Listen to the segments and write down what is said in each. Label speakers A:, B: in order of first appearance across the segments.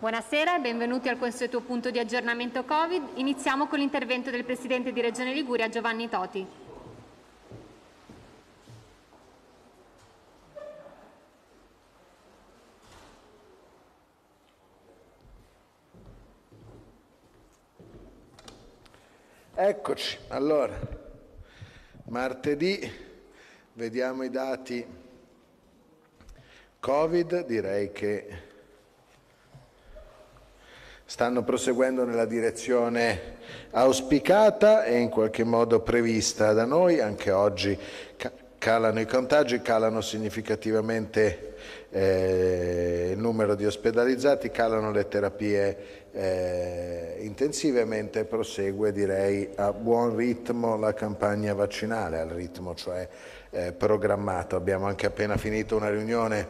A: Buonasera e benvenuti al consueto punto di aggiornamento Covid. Iniziamo con l'intervento del Presidente di Regione Liguria Giovanni Toti.
B: Eccoci, allora, martedì vediamo i dati Covid, direi che stanno proseguendo nella direzione auspicata e in qualche modo prevista da noi, anche oggi calano i contagi, calano significativamente eh, il numero di ospedalizzati, calano le terapie eh, intensive, mentre prosegue direi a buon ritmo la campagna vaccinale, al ritmo cioè eh, programmato. Abbiamo anche appena finito una riunione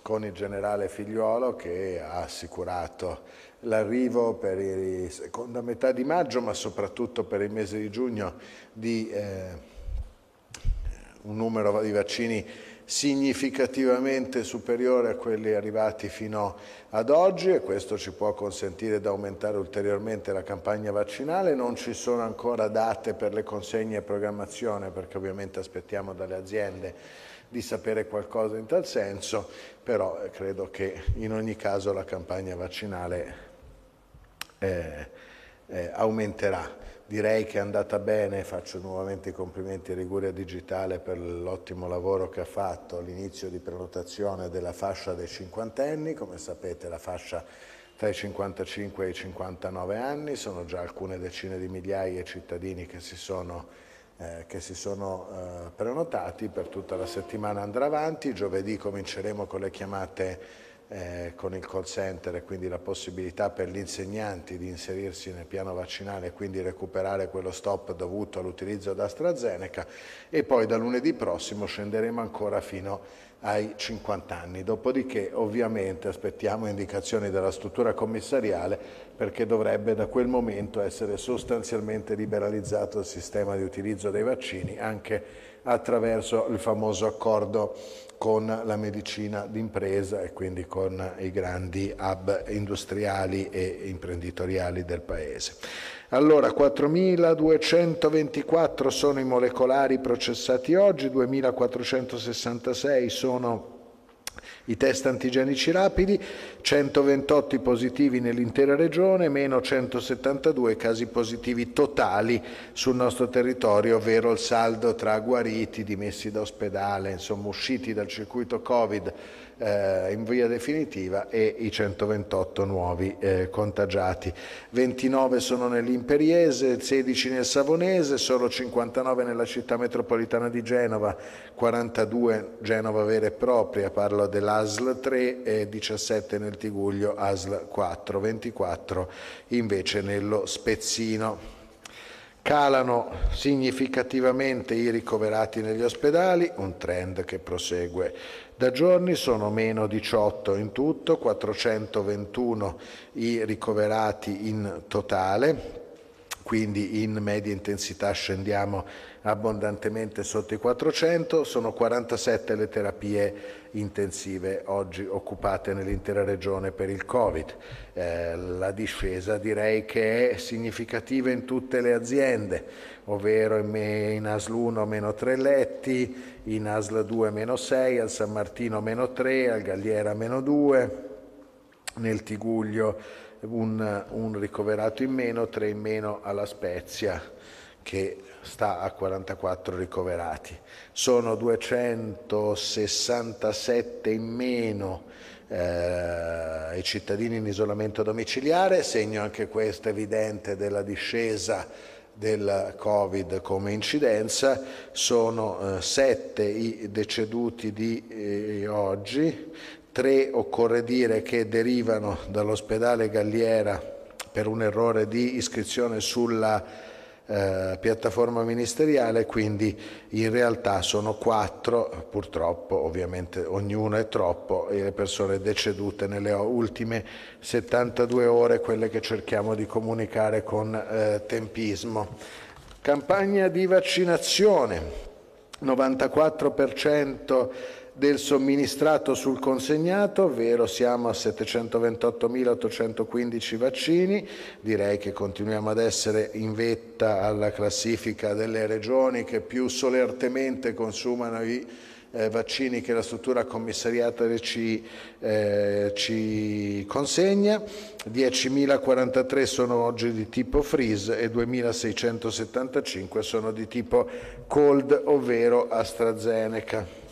B: con il generale Figliuolo che ha assicurato l'arrivo per la seconda metà di maggio, ma soprattutto per il mese di giugno, di eh, un numero di vaccini significativamente superiore a quelli arrivati fino ad oggi e questo ci può consentire di aumentare ulteriormente la campagna vaccinale. Non ci sono ancora date per le consegne e programmazione perché ovviamente aspettiamo dalle aziende di sapere qualcosa in tal senso, però credo che in ogni caso la campagna vaccinale eh, eh, aumenterà. Direi che è andata bene, faccio nuovamente i complimenti a Liguria Digitale per l'ottimo lavoro che ha fatto all'inizio di prenotazione della fascia dei cinquantenni, come sapete la fascia tra i 55 e i 59 anni, sono già alcune decine di migliaia di cittadini che si sono, eh, che si sono eh, prenotati, per tutta la settimana andrà avanti, giovedì cominceremo con le chiamate eh, con il call center e quindi la possibilità per gli insegnanti di inserirsi nel piano vaccinale e quindi recuperare quello stop dovuto all'utilizzo d'AstraZeneca e poi da lunedì prossimo scenderemo ancora fino ai 50 anni. Dopodiché ovviamente aspettiamo indicazioni dalla struttura commissariale perché dovrebbe da quel momento essere sostanzialmente liberalizzato il sistema di utilizzo dei vaccini anche attraverso il famoso accordo con la medicina d'impresa e quindi con i grandi hub industriali e imprenditoriali del Paese. Allora, 4.224 sono i molecolari processati oggi, 2.466 sono i test antigenici rapidi, 128 i positivi nell'intera regione, meno 172 casi positivi totali sul nostro territorio, ovvero il saldo tra guariti, dimessi da ospedale, insomma usciti dal circuito Covid eh, in via definitiva e i 128 nuovi eh, contagiati. 29 sono nell'Imperiese, 16 nel Savonese, solo 59 nella città metropolitana di Genova, 42 Genova vera e propria, parlo dell'ASL 3 e 17 nel Tiguglio, ASL 4, 24 invece nello Spezzino. Calano significativamente i ricoverati negli ospedali, un trend che prosegue da giorni, sono meno 18 in tutto, 421 i ricoverati in totale, quindi in media intensità scendiamo abbondantemente sotto i 400, sono 47 le terapie intensive oggi occupate nell'intera regione per il Covid. Eh, la discesa direi che è significativa in tutte le aziende, ovvero in, ASL 1 meno 3 letti, in ASL 2 meno 6, al San Martino meno 3, al Galliera meno 2, nel Tiguglio un, un ricoverato in meno, 3 in meno alla Spezia che sta a 44 ricoverati. Sono 267 in meno eh, i cittadini in isolamento domiciliare, segno anche questo evidente della discesa del Covid come incidenza, sono eh, sette i deceduti di eh, oggi, tre occorre dire che derivano dall'ospedale Galliera per un errore di iscrizione sulla eh, piattaforma ministeriale, quindi in realtà sono quattro, purtroppo ovviamente ognuno è troppo, le persone decedute nelle ultime 72 ore, quelle che cerchiamo di comunicare con eh, tempismo. Campagna di vaccinazione, 94% del somministrato sul consegnato, ovvero siamo a 728.815 vaccini, direi che continuiamo ad essere in vetta alla classifica delle regioni che più solertemente consumano i eh, vaccini che la struttura commissariata ci, eh, ci consegna, 10.043 sono oggi di tipo freeze e 2.675 sono di tipo cold, ovvero AstraZeneca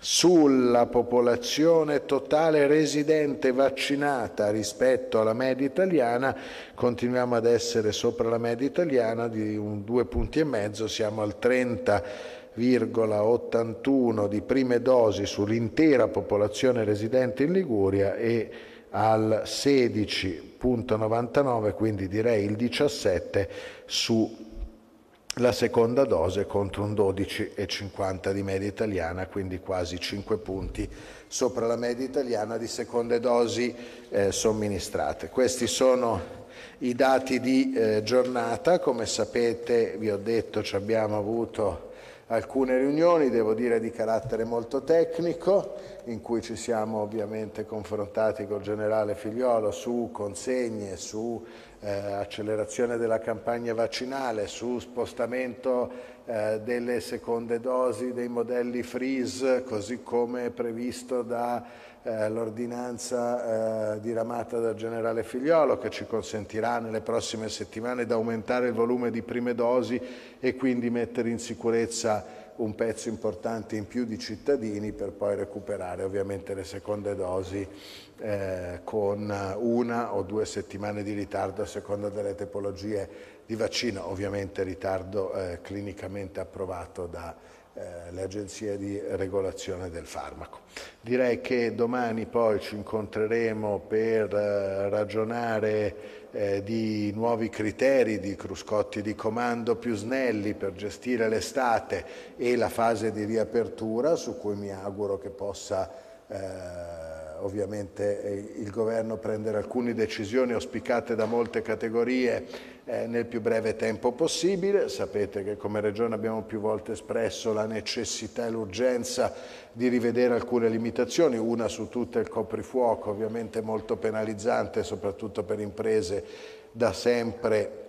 B: sulla popolazione totale residente vaccinata rispetto alla media italiana continuiamo ad essere sopra la media italiana di un, due punti e mezzo, siamo al 30,81 di prime dosi sull'intera popolazione residente in Liguria e al 16,99, quindi direi il 17 su la seconda dose contro un 12,50 di media italiana, quindi quasi 5 punti sopra la media italiana di seconde dosi eh, somministrate. Questi sono i dati di eh, giornata, come sapete vi ho detto ci abbiamo avuto alcune riunioni, devo dire di carattere molto tecnico, in cui ci siamo ovviamente confrontati col generale Figliolo su consegne, su eh, accelerazione della campagna vaccinale, su spostamento eh, delle seconde dosi dei modelli freeze, così come previsto dall'ordinanza eh, eh, diramata dal generale Figliolo, che ci consentirà nelle prossime settimane di aumentare il volume di prime dosi e quindi mettere in sicurezza un pezzo importante in più di cittadini per poi recuperare ovviamente le seconde dosi eh, con una o due settimane di ritardo a seconda delle tipologie di vaccino, ovviamente ritardo eh, clinicamente approvato dalle eh, agenzie di regolazione del farmaco. Direi che domani poi ci incontreremo per eh, ragionare eh, di nuovi criteri di cruscotti di comando più snelli per gestire l'estate e la fase di riapertura su cui mi auguro che possa eh, ovviamente eh, il governo prendere alcune decisioni auspicate da molte categorie eh, nel più breve tempo possibile. Sapete che come Regione abbiamo più volte espresso la necessità e l'urgenza di rivedere alcune limitazioni, una su tutte il coprifuoco, ovviamente molto penalizzante soprattutto per imprese da sempre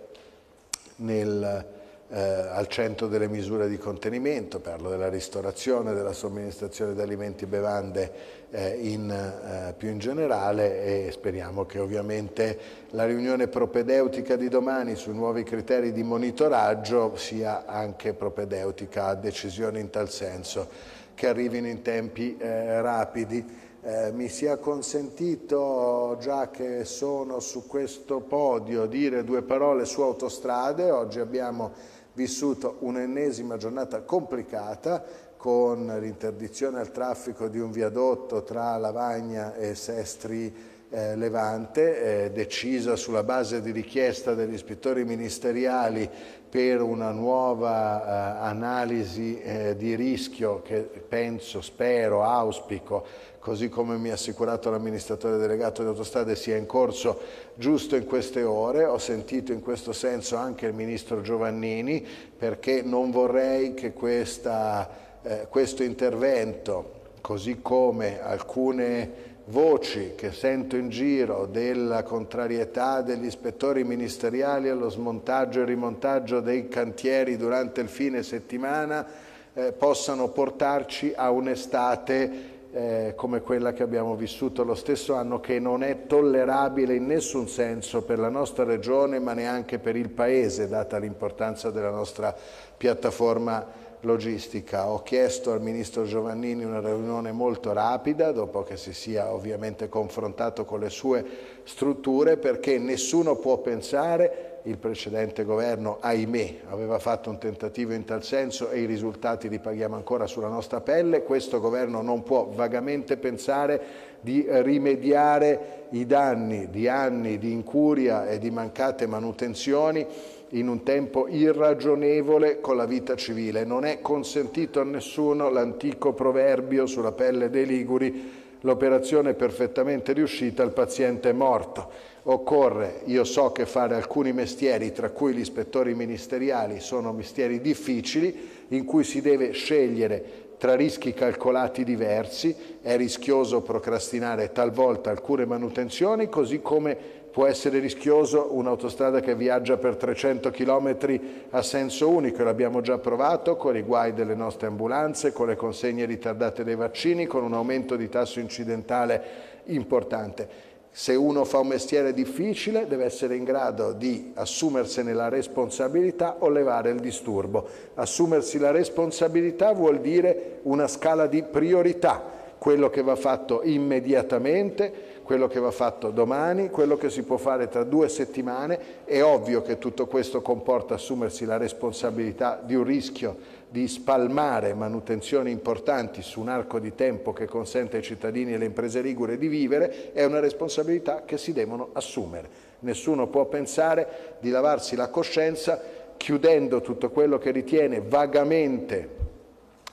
B: nel eh, al centro delle misure di contenimento, parlo della ristorazione, della somministrazione di alimenti e bevande eh, in, eh, più in generale e speriamo che ovviamente la riunione propedeutica di domani sui nuovi criteri di monitoraggio sia anche propedeutica a decisioni in tal senso che arrivino in tempi eh, rapidi. Eh, mi sia consentito, già che sono su questo podio, dire due parole su autostrade. Oggi abbiamo vissuto un'ennesima giornata complicata con l'interdizione al traffico di un viadotto tra Lavagna e Sestri eh, Levante, eh, decisa sulla base di richiesta degli ispettori ministeriali per una nuova eh, analisi eh, di rischio che penso, spero, auspico così come mi ha assicurato l'amministratore delegato di autostrade, sia in corso giusto in queste ore. Ho sentito in questo senso anche il ministro Giovannini perché non vorrei che questa, eh, questo intervento, così come alcune voci che sento in giro della contrarietà degli ispettori ministeriali allo smontaggio e rimontaggio dei cantieri durante il fine settimana eh, possano portarci a un'estate eh, come quella che abbiamo vissuto lo stesso anno, che non è tollerabile in nessun senso per la nostra regione, ma neanche per il Paese, data l'importanza della nostra piattaforma logistica. Ho chiesto al Ministro Giovannini una riunione molto rapida, dopo che si sia ovviamente confrontato con le sue strutture, perché nessuno può pensare il precedente governo, ahimè, aveva fatto un tentativo in tal senso e i risultati li paghiamo ancora sulla nostra pelle. Questo governo non può vagamente pensare di rimediare i danni di anni di incuria e di mancate manutenzioni in un tempo irragionevole con la vita civile. Non è consentito a nessuno l'antico proverbio sulla pelle dei Liguri, l'operazione è perfettamente riuscita, il paziente è morto occorre, io so che fare alcuni mestieri, tra cui gli ispettori ministeriali, sono mestieri difficili in cui si deve scegliere tra rischi calcolati diversi, è rischioso procrastinare talvolta alcune manutenzioni, così come può essere rischioso un'autostrada che viaggia per 300 km a senso unico, l'abbiamo già provato con i guai delle nostre ambulanze, con le consegne ritardate dei vaccini, con un aumento di tasso incidentale importante. Se uno fa un mestiere difficile deve essere in grado di assumersene la responsabilità o levare il disturbo. Assumersi la responsabilità vuol dire una scala di priorità, quello che va fatto immediatamente, quello che va fatto domani, quello che si può fare tra due settimane. È ovvio che tutto questo comporta assumersi la responsabilità di un rischio di spalmare manutenzioni importanti su un arco di tempo che consente ai cittadini e alle imprese ligure di vivere, è una responsabilità che si devono assumere. Nessuno può pensare di lavarsi la coscienza chiudendo tutto quello che ritiene vagamente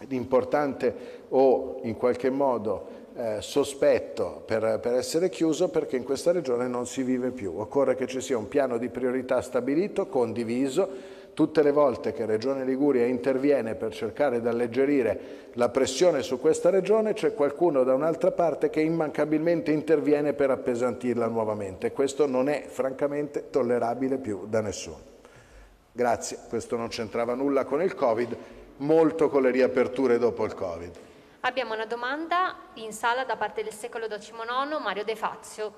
B: importante o in qualche modo eh, sospetto per, per, essere chiuso perché in questa regione non si vive più. Occorre che ci sia un piano di priorità stabilito, condiviso. Tutte le volte che Regione Liguria interviene per cercare di alleggerire la pressione su questa regione c'è qualcuno da un'altra parte che immancabilmente interviene per appesantirla nuovamente. Questo non è francamente tollerabile più da nessuno. Grazie, questo non c'entrava nulla con il Covid, molto con le riaperture dopo il Covid.
A: Abbiamo una domanda in sala da parte del secolo XIX, Mario De Fazio.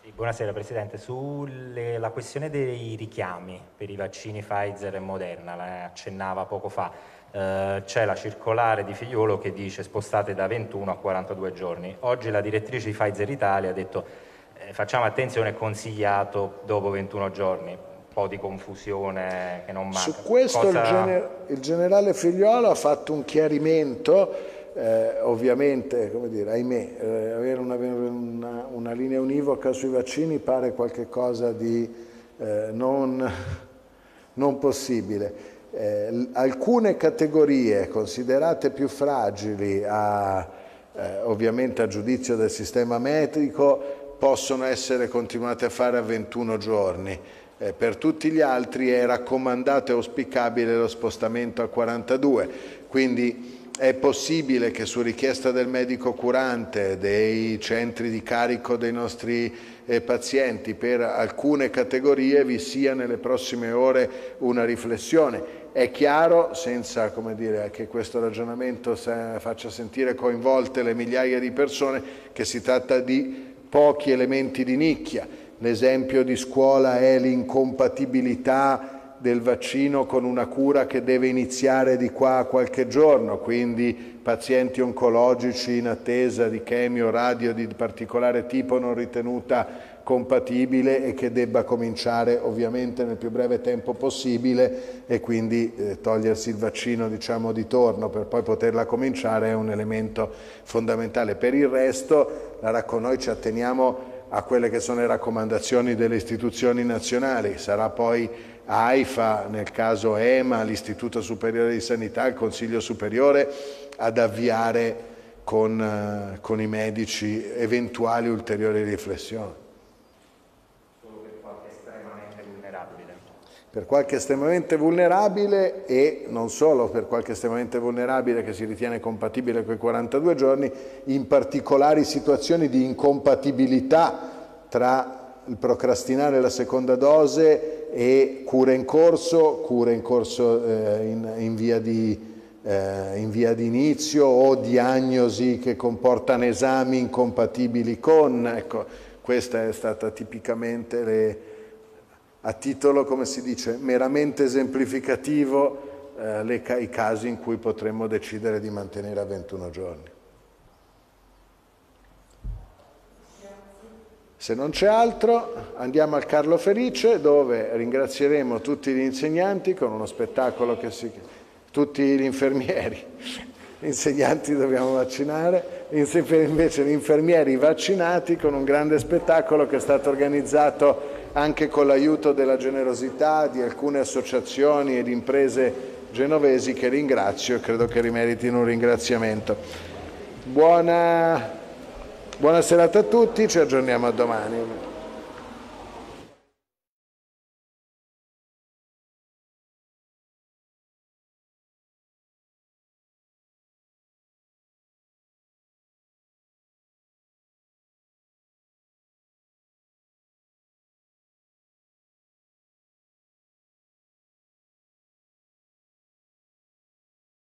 C: Sì, buonasera Presidente, sulla questione dei richiami per i vaccini Pfizer e Moderna, la accennava poco fa, eh, c'è la circolare di Figliolo che dice spostate da 21 a 42 giorni. Oggi la direttrice di Pfizer Italia ha detto eh, facciamo attenzione, è consigliato dopo 21 giorni, un po' di confusione che non manca.
B: Su questo Cosa... il, gener il generale Figliolo ha fatto un chiarimento eh, ovviamente, come dire, ahimè, eh, avere una, una, una, linea univoca sui vaccini pare qualcosa di eh, non, non, possibile. Eh, alcune categorie considerate più fragili, a, eh, ovviamente a giudizio del sistema medico, possono essere continuate a fare a 21 giorni. Eh, per tutti gli altri è raccomandato e auspicabile lo spostamento a 42, quindi è possibile che su richiesta del medico curante, dei centri di carico dei nostri eh, pazienti, per alcune categorie vi sia nelle prossime ore una riflessione. È chiaro, senza dire, che questo ragionamento faccia sentire coinvolte le migliaia di persone, che si tratta di pochi elementi di nicchia. L'esempio di scuola è l'incompatibilità del vaccino con una cura che deve iniziare di qua a qualche giorno, quindi pazienti oncologici in attesa di chemio, radio di particolare tipo non ritenuta compatibile e che debba cominciare ovviamente nel più breve tempo possibile e quindi eh, togliersi il vaccino diciamo di torno per poi poterla cominciare è un elemento fondamentale. Per il resto noi ci atteniamo a quelle che sono le raccomandazioni delle istituzioni nazionali, sarà poi AIFA, nel caso EMA, l'Istituto Superiore di Sanità, il Consiglio Superiore, ad avviare con, eh, con i medici eventuali ulteriori riflessioni.
C: Solo per qualche estremamente vulnerabile.
B: Per qualche estremamente vulnerabile e non solo per qualche estremamente vulnerabile che si ritiene compatibile con i 42 giorni, in particolari situazioni di incompatibilità tra il procrastinare la seconda dose e cure in corso, cure in corso eh, in, in, via di, eh, in, via di, inizio o diagnosi che comportano esami incompatibili con, ecco, questa è stata tipicamente le, a titolo, come si dice, meramente esemplificativo eh, le, i casi in cui potremmo decidere di mantenere a 21 giorni. Se non c'è altro andiamo al Carlo Felice dove ringrazieremo tutti gli insegnanti con uno spettacolo che si... tutti gli infermieri, gli insegnanti dobbiamo vaccinare, invece gli infermieri vaccinati con un grande spettacolo che è stato organizzato anche con l'aiuto della generosità di alcune associazioni ed imprese genovesi che ringrazio e credo che rimeritino un ringraziamento. Buona Buona serata a tutti, ci aggiorniamo a domani.